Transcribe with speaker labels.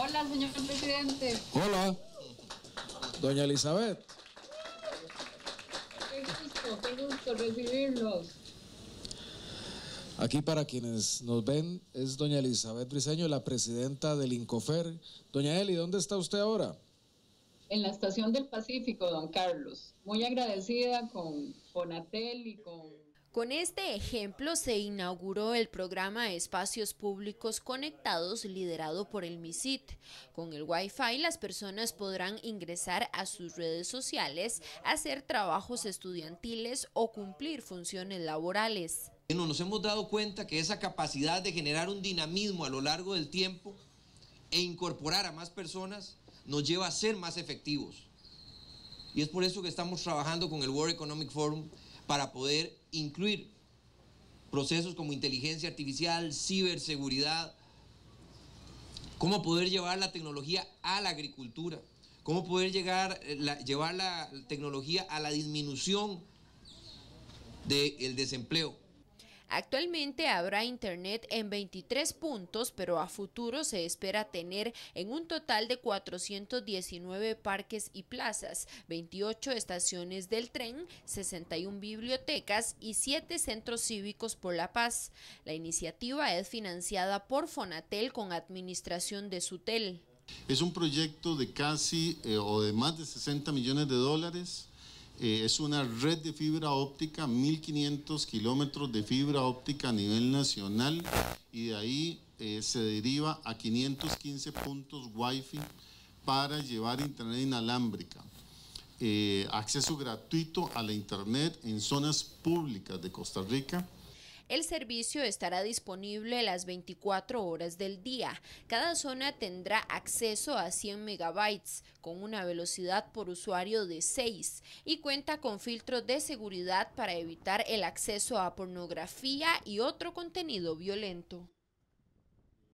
Speaker 1: Hola, señor presidente.
Speaker 2: Hola, doña Elizabeth.
Speaker 1: Qué gusto, qué gusto recibirlos.
Speaker 2: Aquí para quienes nos ven es doña Elizabeth Briseño, la presidenta del Incofer. Doña Eli, ¿dónde está usted ahora?
Speaker 1: En la estación del Pacífico, don Carlos. Muy agradecida con Fonatel y con
Speaker 3: con este ejemplo se inauguró el programa Espacios Públicos Conectados liderado por el MISIT. Con el Wi-Fi las personas podrán ingresar a sus redes sociales, hacer trabajos estudiantiles o cumplir funciones laborales.
Speaker 4: Nos hemos dado cuenta que esa capacidad de generar un dinamismo a lo largo del tiempo e incorporar a más personas nos lleva a ser más efectivos. Y es por eso que estamos trabajando con el World Economic Forum para poder incluir procesos como inteligencia artificial, ciberseguridad, cómo poder llevar la tecnología a la agricultura, cómo poder llegar, la, llevar la tecnología a la disminución del desempleo.
Speaker 3: Actualmente habrá internet en 23 puntos, pero a futuro se espera tener en un total de 419 parques y plazas, 28 estaciones del tren, 61 bibliotecas y 7 centros cívicos por la paz. La iniciativa es financiada por Fonatel con administración de Sutel.
Speaker 5: Es un proyecto de casi eh, o de más de 60 millones de dólares eh, es una red de fibra óptica, 1500 kilómetros de fibra óptica a nivel nacional y de ahí eh, se deriva a 515 puntos Wi-Fi para llevar internet inalámbrica. Eh, acceso gratuito a la internet en zonas públicas de Costa Rica
Speaker 3: el servicio estará disponible las 24 horas del día. Cada zona tendrá acceso a 100 megabytes con una velocidad por usuario de 6 y cuenta con filtros de seguridad para evitar el acceso a pornografía y otro contenido violento.